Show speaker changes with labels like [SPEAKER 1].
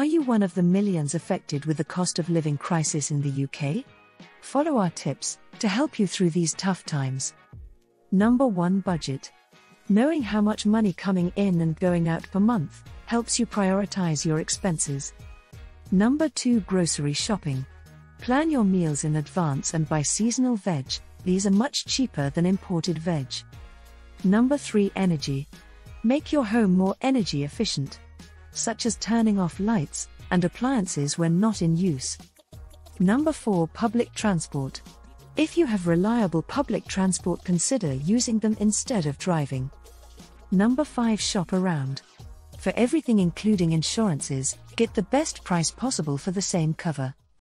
[SPEAKER 1] Are you one of the millions affected with the cost of living crisis in the UK? Follow our tips to help you through these tough times. Number 1 Budget. Knowing how much money coming in and going out per month helps you prioritize your expenses. Number 2 Grocery shopping. Plan your meals in advance and buy seasonal veg, these are much cheaper than imported veg. Number 3 Energy. Make your home more energy efficient, such as turning off lights and appliances when not in use. Number 4 Public transport. If you have reliable public transport, consider using them instead of driving. Number 5 Shop around. For everything, including insurances, get the best price possible for the same cover.